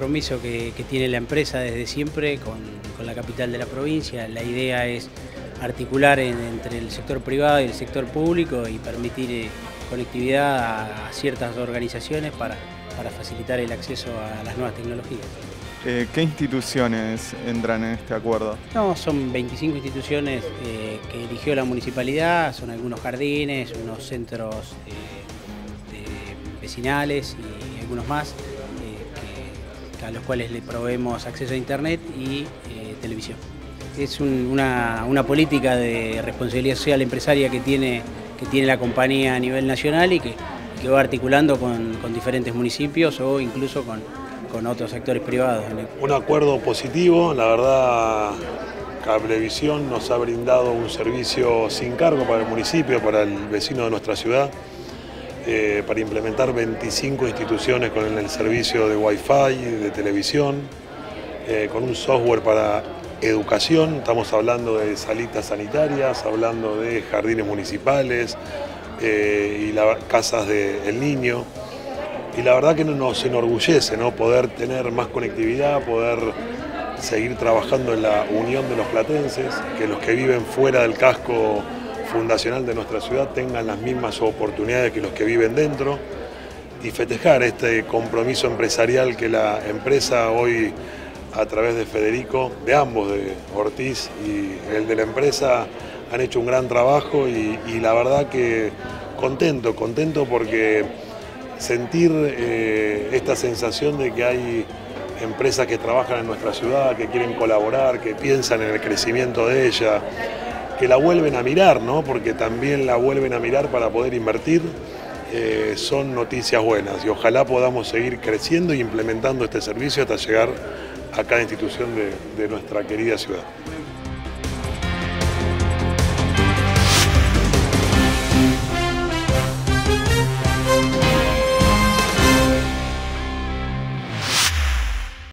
compromiso que, tiene la empresa desde siempre con, la capital de la provincia. La idea es articular entre el sector privado y el sector público y permitir eh, conectividad a, ciertas organizaciones para, facilitar el acceso a las nuevas tecnologías. Eh, ¿Qué instituciones entran en este acuerdo? No, son 25 instituciones eh, que eligió la municipalidad, son algunos jardines, unos centros vecinales y algunos más a los cuales le proveemos acceso a Internet y eh, televisión. Es una, política de responsabilidad social empresaria que tiene, que tiene la compañía a nivel nacional y que, va articulando con, diferentes municipios o incluso con, otros sectores privados. Un acuerdo positivo, la verdad Cablevisión nos ha brindado un servicio sin cargo para el municipio, para el vecino de nuestra ciudad. Eh, para implementar 25 instituciones con el servicio de Wi-Fi, de televisión, eh, con un software para educación, estamos hablando de salitas sanitarias, hablando de jardines municipales eh, y las casas del niño. Y la verdad que nos enorgullece ¿no? poder tener más conectividad, poder seguir trabajando en la unión de los platenses, que los que viven fuera del casco fundacional de nuestra ciudad tengan las mismas oportunidades que los que viven dentro y festejar este compromiso empresarial que la empresa hoy a través de Federico, de ambos, de Ortiz y el de la empresa, han hecho un gran trabajo y, la verdad que contento, contento porque sentir eh, esta sensación de que hay empresas que trabajan en nuestra ciudad, que quieren colaborar, que piensan en el crecimiento de ella, que la vuelven a mirar, ¿no? porque también la vuelven a mirar para poder invertir, eh, son noticias buenas y ojalá podamos seguir creciendo e implementando este servicio hasta llegar a cada institución de nuestra querida ciudad.